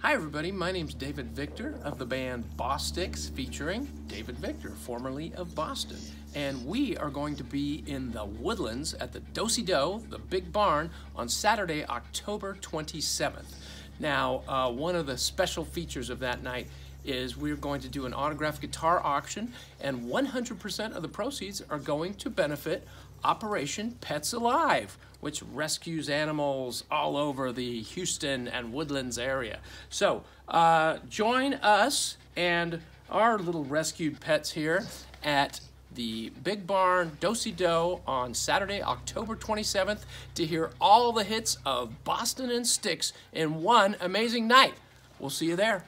Hi everybody, my name's David Victor of the band Bostyx featuring David Victor, formerly of Boston. And we are going to be in the Woodlands at the Dosey Doe, the big barn, on Saturday, October 27th. Now, uh, one of the special features of that night is we're going to do an autographed guitar auction and 100% of the proceeds are going to benefit Operation Pets Alive, which rescues animals all over the Houston and Woodlands area. So uh, join us and our little rescued pets here at the Big Barn Dosey Doe on Saturday, October 27th to hear all the hits of Boston and Styx in one amazing night. We'll see you there.